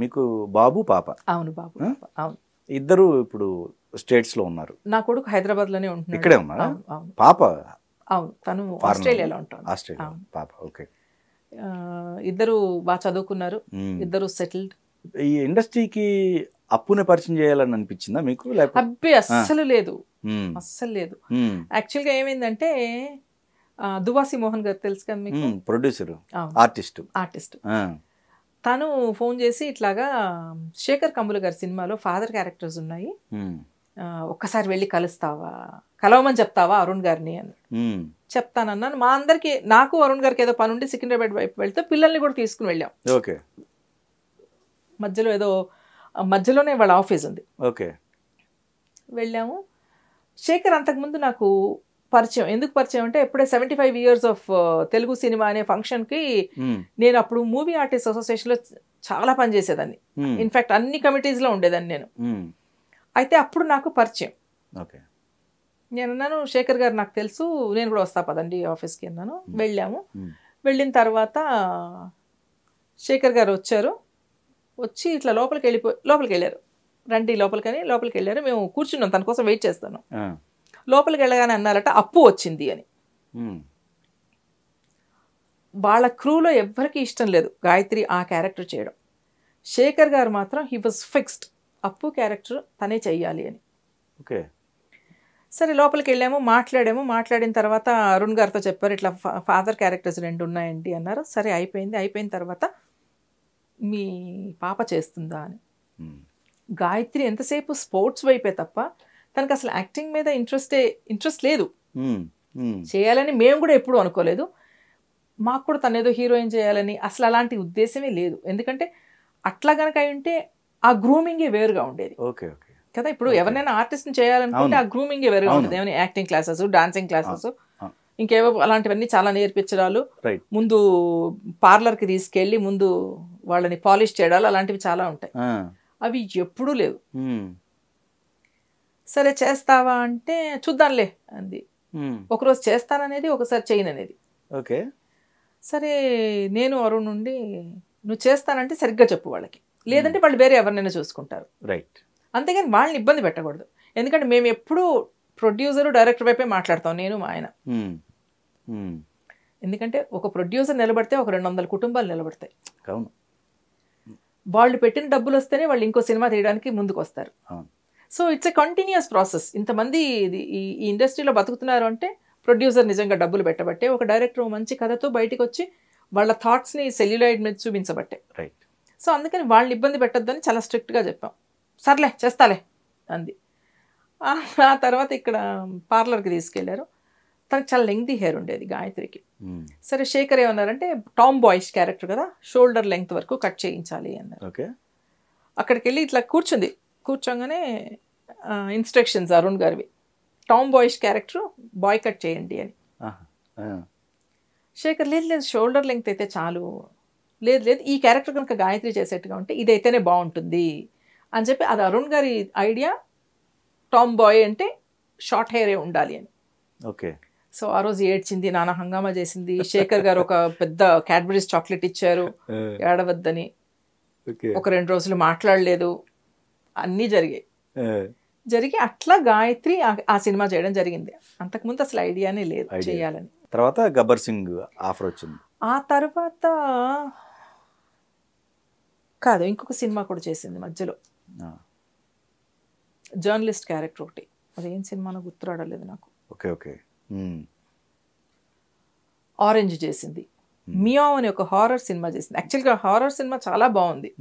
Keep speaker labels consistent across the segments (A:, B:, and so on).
A: మీకు బాబు పాప.
B: అవును బాబు? అవును.
A: ఇద్దరు ఇప్పుడు స్టేట్స్లో ఉన్నారు.
B: నా కొడుకు హైదరాబాద్లోనే ఉంటున్నాడు.
A: ఇక్కడే ఉన్నారా? పాప?
B: అవును తను. ఆస్ట్రేలియాలో ఉంటాను
A: ఆస్ట్రేలియా. పాప ఓకే.
B: ఇద్దరు బాగా చదువుకున్నారు. ఇద్దరు సెటిల్డ్.
A: ఈ ఇండస్ట్రీకి అప్పునే పరిచయం చేయాలని అనిపించిందా మీకు?
B: అబ్బే అస్సలు లేదు. అస్సలు లేదు.
A: మ్మ్.
B: యాక్చువల్గా ఏమైందంటే దువాసి మోహన్ గారు తెలుసు కదా మీకు.
A: Producer artist.
B: ఆర్టిస్ట్. తను ఫోన్ చేసి ఇట్లాగా శేఖర్ కమ్ముల గారి సినిమాలో ఫాదర్ క్యారెక్టర్స్ ఉన్నాయి. ఒక్కసారి వెళ్ళి కలుస్తావా? కలవమని చెప్తావా అరుణ్ గారిని అని. చెప్తానన్నాను. మా అందరికి నాకు అరుణ్ గారికి ఏదో పని ఉండి సికింద్రాబాద్ వైపు వెళ్తే పిల్లల్ని కూడా తీసుకుని వెళ్ళాం.
A: ఓకే.
B: మధ్యలో ఏదో మధ్యలోనే వాళ్ళ ఆఫీస్ ఉంది.
A: ఓకే.
B: వెళ్ళాము. శేఖర్ అంతకుముందు నాకు పరిచయం ఎందుకు పరిచయం అంటే ఎప్పుడే seventy five years of Telugu cinema అనే ఫంక్షన్కి
A: మ్మ్.
B: నేను అప్పుడు మూవీ ఆర్టిస్ట్ అసోసియేషన్లో చాలా పని చేసేదాన్ని. ఇన్ఫాక్ట్ అన్ని కమిటీస్లో ఉండేదాన్ని నేను. అయితే అప్పుడు నాకు పరిచయం. నేను అన్నాను శేఖర్ గారు నాకు తెలుసు నేను కూడా వస్తా పదండి ఆఫీస్కి అన్నాను. వెళ్ళాము. వెళ్ళిన తర్వాత శేఖర్ గారు వచ్చారు. వచ్చి ఇట్లా లోపలికి వెళ్ళిపో లోపలికి వెళ్ళారు. రండి లోపలికని లోపలికి వెళ్ళారు. మేము కూర్చున్నాం తన కోసం వెయిట్ చేస్తాను. లోపలికి వెళ్ళగానే అన్నారట అప్పు వచ్చింది అని. వాళ్ళ క్రూలో ఎవ్వరికి ఇష్టం లేదు గాయత్రి ఆ క్యారెక్టర్ చేయడం. శేఖర్ గారు మాత్రం హీ వాజ్ ఫిక్స్డ్ అప్పు క్యారెక్టర్ తనే చెయ్యాలి అని.
A: ఓకే.
B: సరే లోపలికి వెళ్ళాము మాట్లాడాము. మాట్లాడిన తర్వాత అరుణ్ గారితో చెప్పారు ఇట్లా ఫాదర్ క్యారెక్టర్స్ రెండు ఉన్నాయండి అన్నారు. సరే అయిపోయింది. అయిపోయిన తర్వాత మీ పాప చేస్తుందా అని. గాయత్రి ఎంతసేపు స్పోర్ట్స్ వైపే తప్ప తనకు అసలు యాక్టింగ్ మీద ఇంట్రెస్టే ఇంట్రెస్ట్ లేదు. చేయాలని మేము కూడా ఎప్పుడూ అనుకోలేదు మాకు కూడా తను ఏదో హీరోయిన్ చేయాలని అసలు అలాంటి ఉద్దేశమే లేదు ఎందుకంటే అట్లా కనుక అయి ఉంటే ఆ గ్రూమింగే వేరుగా ఉండేది
A: ఓకే ఓకే
B: కదా ఇప్పుడు. ఎవరినైనా ఆర్టిస్ట్ని చేయాలనుకుంటే ఆ గ్రూమింగే వేరుగా. ఉంటుంది ఏమైనా యాక్టింగ్ క్లాసెస్ డాన్సింగ్ క్లాసెస్. ఇంకేవో అలాంటివన్నీ చాలా నేర్పించడాలు ముందు పార్లర్కి తీసుకెళ్ళి ముందు వాళ్ళని పాలిష్ చేయడాలు అలాంటివి చాలా ఉంటాయి. అవి ఎప్పుడూ లేవు. సరే చేస్తావా అంటే చూద్దాంలే అంది. ఒకరోజు చేస్తాననేది ఒకసారి చేయను అనేది
A: ఓకే.
B: సరే నేను అరుణ్ నుండి నువ్వు చేస్తానంటే సరిగ్గా చెప్పు వాళ్ళకి. లేదంటే వాళ్ళు వేరే ఎవరినైనా చూసుకుంటారు.
A: రైట్.
B: అంతేగాని వాళ్ళని ఇబ్బంది పెట్టకూడదు. ఎందుకంటే మేము ఎప్పుడూ ప్రొడ్యూసర్ డైరెక్టర్ వైపే మాట్లాడతాం నేను మా ఆయన. ఎందుకంటే ఒక ప్రొడ్యూసర్ నిలబడితే ఒక రెండు వందల కుటుంబాలు నిలబడతాయి.
A: అవును.
B: వాళ్ళు పెట్టిన డబ్బులు వస్తేనే వాళ్ళు ఇంకో సినిమా తీయడానికి ముందుకు వస్తారు so it's a continuous process ఇంతమంది ఇది ఈ ఈ ఇండస్ట్రీలో బతుకుతున్నారు అంటే ప్రొడ్యూసర్ నిజంగా డబ్బులు పెట్టబట్టే ఒక డైరెక్టర్ మంచి కథతో బయటికి వచ్చి వాళ్ళ థాట్స్ని సెల్యులాయిడ్ మీద చూపించబట్టే.
A: రైట్
B: సో అందుకని వాళ్ళని ఇబ్బంది పెట్టొద్దని చాలా స్ట్రిక్ట్గా చెప్పాం. సర్లే చేస్తాలే అంది. ఆ తర్వాత ఇక్కడ పార్లర్కి తీసుకెళ్ళారు. తనకు చాలా లెంగ్తీ హెయిర్ ఉండేది గాయత్రికి.
A: మ్మ్.
B: సరే శేఖర్ ఏమన్నారంటే టామ్ బాయ్స్ క్యారెక్టర్ కదా షోల్డర్ లెంగ్త్ వరకు కట్ చేయించాలి అన్నారు.
A: ఓకే
B: అక్కడికి వెళ్ళి ఇట్లా కూర్చుంది. కూర్చోగానే ఇన్స్ట్రక్షన్స్ అరుణ్ గారివి. Tom boys character boy cut చేయండి అని. శేఖర్ లేదు లేదు షోల్డర్ లెంగ్త్ అయితే చాలు. లేదు లేదు ఈ క్యారెక్టర్ కనుక గాయత్రి చేసేట్టుగా ఉంటే ఇదైతేనే బాగుంటుంది అని చెప్పి అది అరుణ్ గారి ఐడియా టామ్ బాయ్ అంటే షార్ట్ హెయిరే ఉండాలి అని.
A: ఓకే.
B: సో ఆ రోజు ఏడ్చింది నాన్న హంగామా చేసింది శేఖర్ గారు ఒక పెద్ద క్యాడ్బరీస్ చాక్లెట్ ఇచ్చారు. ఏడవద్దని. ఒక రెండు రోజులు మాట్లాడలేదు. అన్నీ జరిగాయి. జరిగి అట్లా గాయత్రి ఆ- సినిమా చేయడం జరిగింది. అంతకుముందు అసలు ఐడియానే లేదు. చేయాలని.
A: తర్వాత గబ్బర్ సింగ్ ఆఫర్ వచ్చింది.
B: ఆ తర్వాత కాదు ఇంకొక సినిమా కూడా చేసింది మధ్యలో. జర్నలిస్ట్ క్యారెక్టర్ ఒకటి. అదేం సినిమానో గుర్తురాడలేదు నాకు.
A: Okay okay.
B: ఆరెంజ్ చేసింది. మియావ్ అనే ఒక హారర్ సినిమా చేసింది. యాక్చువల్గా హారర్ సినిమా చాలా బాగుంది.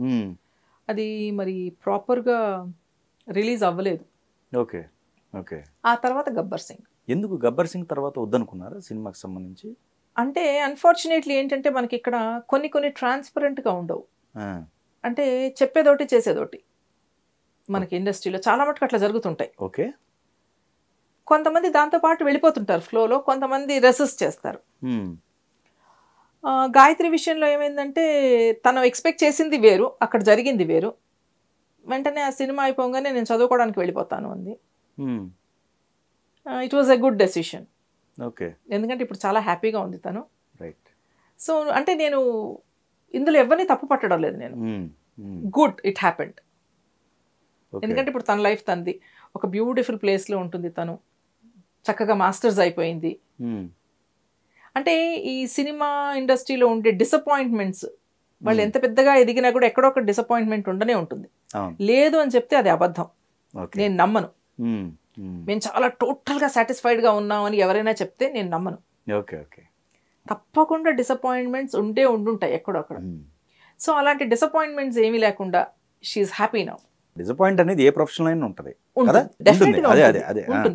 B: అది మరి ప్రాపర్గా రిలీజ్ అవ్వలేదు.
A: Okay okay.
B: ఆ తర్వాత గబ్బర్ సింగ్.
A: ఎందుకు గబ్బర్ సింగ్ తర్వాత వద్దనుకున్నారా సినిమాకి సంబంధించి?
B: అంటే అన్ఫార్చునేట్లీ ఏంటంటే మనకి ఇక్కడ కొన్ని కొన్ని ట్రాన్స్పరెంట్గా ఉండవు. అంటే చెప్పేదోటి చేసేదోటి మనకి ఇండస్ట్రీలో చాలా మటుకు అట్లా జరుగుతుంటాయి.
A: ఓకే.
B: కొంతమంది దాంతో పాటు వెళ్ళిపోతుంటారు ఫ్లోలో కొంతమంది రెసిస్ట్ చేస్తారు. గాయత్రి విషయంలో ఏమైందంటే తను ఎక్స్పెక్ట్ చేసింది వేరు అక్కడ జరిగింది వేరు. వెంటనే ఆ సినిమా అయిపోగానే నేను చదువుకోవడానికి వెళ్ళిపోతాను అంది. It was a good decision
A: okay.
B: ఎందుకంటే ఇప్పుడు చాలా హ్యాపీగా ఉంది తను.
A: రైట్.
B: సో అంటే నేను ఇందులో ఎవరిని తప్పు పట్టడం లేదు నేను. Good it happened. ఎందుకంటే ఇప్పుడు తన లైఫ్ తనది. ఒక బ్యూటిఫుల్ ప్లేస్లో ఉంటుంది తను. చక్కగా మాస్టర్స్ అయిపోయింది. అంటే ఈ సినిమా ఇండస్ట్రీలో ఉండే డిసప్పాయింట్మెంట్స్ వాళ్ళు ఎంత పెద్దగా ఎదిగినా కూడా ఎక్కడో ఒక డిసప్పాయింట్మెంట్ ఉండనే ఉంటుంది. లేదు అని చెప్తే అది అబద్ధం.
A: ఓకే.
B: నేను నమ్మను.
A: ఉమ్, ఉమ్,
B: మేము చాలా టోటల్గా సాటిస్ఫైడ్గా ఉన్నామని ఎవరైనా చెప్తే నేను నమ్మను.
A: Okay okay.
B: తప్పకుండా డిసప్పాయింట్మెంట్స్ ఉండే ఉండుంటాయి ఎక్కడో అక్కడ
A: ఉమ్.
B: సో అలాంటి డిసప్పాయింట్మెంట్స్ ఏమీ లేకుండా షీఈ్ హ్యాపీ నౌ
A: డిసప్పాయింట్ అనేది ఏ ప్రొఫెషన్ అయినా ఉంటది.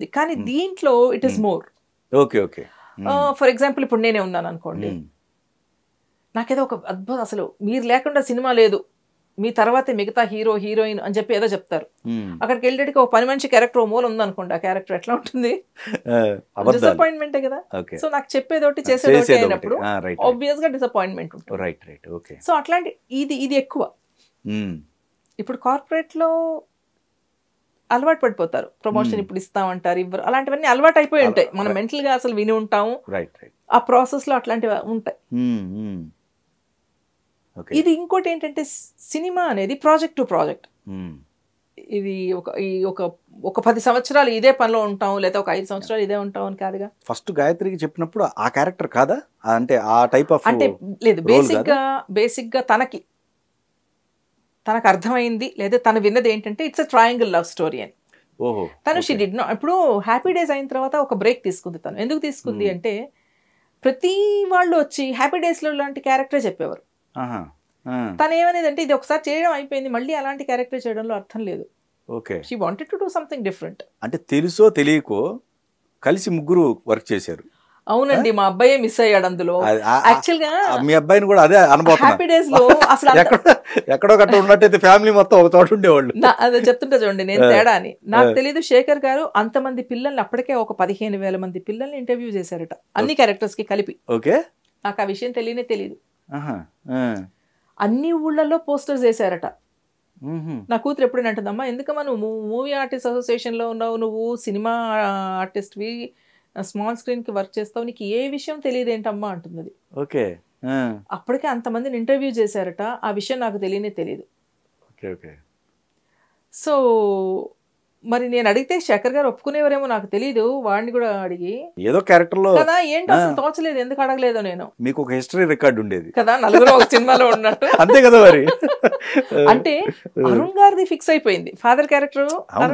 B: కానీ దీంట్లో it is more
A: okay okay.
B: For example ఇప్పుడు నేనే ఉన్నాను అనుకోండి. నాకేదో ఒక అద్భుతం అసలు. మీరు లేకుండా సినిమా లేదు. మీ తర్వాతే మిగతా హీరో హీరోయిన్ అని చెప్పి ఏదో చెప్తారు. అక్కడికి వెళ్ళేటికి ఒక పని మనిషి క్యారెక్టర్ ఓ మూల ఉందనుకోండి. ఆ క్యారెక్టర్ ఎట్లా ఉంటుంది? డిసప్పాయింట్మెంటే కదా? సో నాకు చెప్పేది ఒకటి అయినప్పుడు ఆబ్వియస్గా డిసప్పాయింట్మెంట్ ఉంటుంది.
A: రైట్ రైట్ ఓకే
B: సో అట్లాంటి ఇది ఇది ఎక్కువ. ఇప్పుడు కార్పొరేట్లో అలవాటు పడిపోతారు. ప్రమోషన్ ఇప్పుడు ఇస్తామంటారు ఇవ్వరు. అలాంటివన్నీ అలవాటు అయిపోయి ఉంటాయి. మనం మెంటల్గా అసలు విని ఉంటాము.
A: రైట్ రైట్
B: ఆ ప్రాసెస్లో అట్లాంటివి ఉంటాయి.
A: ఉమ్. ఓకే
B: ఇది ఇంకోటి ఏంటంటే సినిమా అనేది ప్రాజెక్ట్ టు ప్రాజెక్ట్ ఇది ఒక ఈ ఒక ఒక పది సంవత్సరాలు ఇదే పనిలో ఉంటాం లేదా ఒక ఐదు సంవత్సరాలు ఇదే ఉంటాం అని కాదుగా.
A: ఫస్ట్ గాయత్రికి చెప్పినప్పుడు ఆ క్యారెక్టర్ కాదా? అంటే ఆ టైప్ ఆఫ్
B: అంటే లేదు బేసిక్గా బేసిక్గా తనకి. తనకు అర్థమైంది లేదా తను విన్నది ఏంటంటే it's a triangle love story అని.
A: ఓహో
B: తను షీ డిడ్ నాట్ ఇప్పుడు హ్యాపీ డేస్ అయిన తర్వాత ఒక బ్రేక్ తీసుకుంది తను. ఎందుకు తీసుకుంది అంటే ప్రతి వాళ్ళు వచ్చి హ్యాపీ డేస్లో లాంటి క్యారెక్టర్ చెప్పేవారు. తను ఏమనేది అంటే ఇది ఒకసారి చేయడం అయిపోయింది మళ్ళీ అలాంటి క్యారెక్టర్ చేయడంలో అర్థం లేదు.
A: Okay.
B: She wanted to do something different
A: అంటే తెలుసో తెలియకో కలిసి ముగ్గురు వర్క్ చేశారు.
B: అవునండి మా అబ్బాయే మిస్ అయ్యాడు అందులో.
A: యాక్చువల్గా మీ అబ్బాయిని కూడా అదే అనబోతున్నా.
B: హ్యాపీ డేస్లో అసలు
A: ఎక్కడ ఎక్కడో గట్ట ఉన్నట్టయితే ఫ్యామిలీ మొత్తం ఒక చోట ఉండేవాళ్ళు.
B: అదే చెప్తుంటా చూడండి నేను తేడా అని. నాకు తెలియదు శేఖర్ గారు అంతమంది పిల్లల్ని అప్పటికే ఒక పదిహేను వేల మంది పిల్లల్ని ఇంటర్వ్యూ చేశారట. అన్ని క్యారెక్టర్స్కి కలిపి.
A: ఓకే.
B: నాకు ఆ విషయం తెలియనే తెలియదు అన్ని ఊళ్ళల్లో పోస్టర్స్ వేశారట. నా కూతురు ఎప్పుడైనా అంటుందమ్మా ఎందుకమ్మా నువ్వు మూవీ ఆర్టిస్ట్ అసోసియేషన్లో ఉన్నావు నువ్వు సినిమా ఆర్టిస్ట్వి స్మాల్ స్క్రీన్కి వర్క్ చేస్తావు నీకు ఏ విషయం తెలియదు ఏంటమ్మా అంటుంది.
A: ఓకే
B: అప్పటికే అంతమందిని ఇంటర్వ్యూ చేశారట ఆ విషయం నాకు తెలియనే తెలియదు. సో మరి నేను అడిగితే శేఖర్ గారు ఒప్పుకునేవారేమో నాకు తెలియదు వాడిని కూడా అడిగి.
A: ఏదో క్యారెక్టర్లో
B: కదా ఏంటి అసలు తోచలేదు ఎందుకు అడగలేదో నేను?
A: మీకు ఒక హిస్టరీ రికార్డ్ ఉండేది.
B: కదా నలుగురు ఒక సినిమాలో ఉన్నట్టు.
A: అంతే కదా మరి.
B: అంటే అరుణ్ గారిది ఫిక్స్ అయిపోయింది. ఫాదర్ క్యారెక్టర్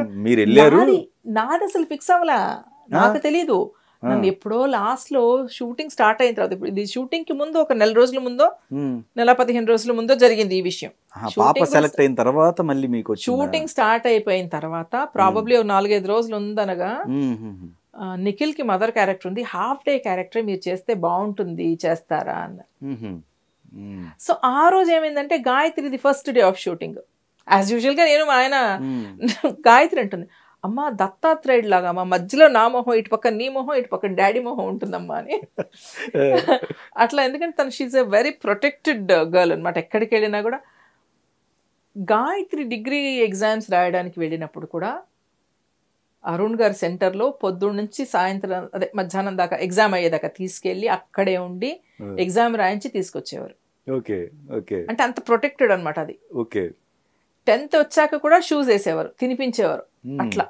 A: మీరు వెళ్ళారు.
B: నాది అసలు ఫిక్స్ అవ్వలా. నాకు తెలీదు. నన్ను ఎప్పుడో లాస్ట్లో షూటింగ్ స్టార్ట్ అయిన తర్వాత ఇప్పుడు ఇది షూటింగ్కి ముందు ఒక నెల రోజుల ముందో. నెల పదిహేను రోజుల ముందో జరిగింది ఈ విషయం.
A: పాప సెలెక్ట్ అయిన తర్వాత మళ్ళీ మీకు?
B: షూటింగ్ స్టార్ట్ అయిపోయిన తర్వాత ప్రాబబ్లీ ఒక నాలుగైదు రోజులు ఉందనగా నిఖిల్కి మదర్ క్యారెక్టర్ ఉంది. హాఫ్ డే క్యారెక్టర్ మీరు చేస్తే బాగుంటుంది చేస్తారా అన్న. సో ఆ రోజు ఏమైందంటే గాయత్రిది first day of shooting. As యూజువల్గా నేను ఆయన. గాయత్రి అంటుంది. అమ్మా దత్తాత్రేయుడు లాగా మా మధ్యలో నా మొహం ఇటు పక్క నీ మొహం ఇటు పక్క డాడీ మొహం ఉంటుందమ్మా అని. అట్లా ఎందుకంటే తను she's a very protected girl అనమాట ఎక్కడికి వెళ్ళినా కూడా గాయత్రి డిగ్రీ ఎగ్జామ్స్ రాయడానికి వెళ్ళినప్పుడు కూడా అరుణ్ గారి సెంటర్లో పొద్దున్న నుంచి సాయంత్రం అదే మధ్యాహ్నం దాకా ఎగ్జామ్ అయ్యేదాకా తీసుకెళ్ళి అక్కడే ఉండి ఎగ్జామ్ రాయించి తీసుకొచ్చేవారు.
A: Okay okay.
B: అంటే అంత ప్రొటెక్టెడ్ అనమాట అది.
A: ఓకే.
B: టెన్త్ వచ్చాక కూడా షూస్ వేసేవారు తినిపించేవారు. అట్లా.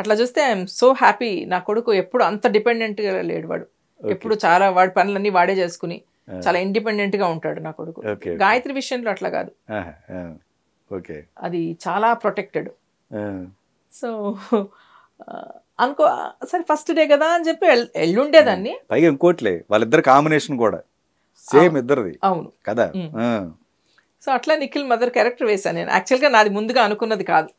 B: అట్లా చూస్తే ఐఎమ్ సో హ్యాపీ. నా కొడుకు ఎప్పుడు అంత డిపెండెంట్గా లేడు వాడు. ఎప్పుడు చాలా వాడి పనులన్నీ వాడే చేసుకుని చాలా ఇండిపెండెంట్గా ఉంటాడు నా కొడుకు. గాయత్రి విషయంలో అట్లా కాదు. అది చాలా ప్రొటెక్టెడ్. సో అనుకో సరే ఫస్ట్ డే కదా అని చెప్పి ఎల్- ఎల్లుండేదాన్ని.
A: పైగా ఇంకోట్లే వాళ్ళిద్దరు కాంబినేషన్ కూడా. సేమ్ ఇద్దరిది.
B: అవును.
A: కదా.
B: సో అట్లా నిఖిల్ మదర్ క్యారెక్టర్ వేశాను నేను. యాక్చువల్గా నాది ముందుగా అనుకున్నది కాదు.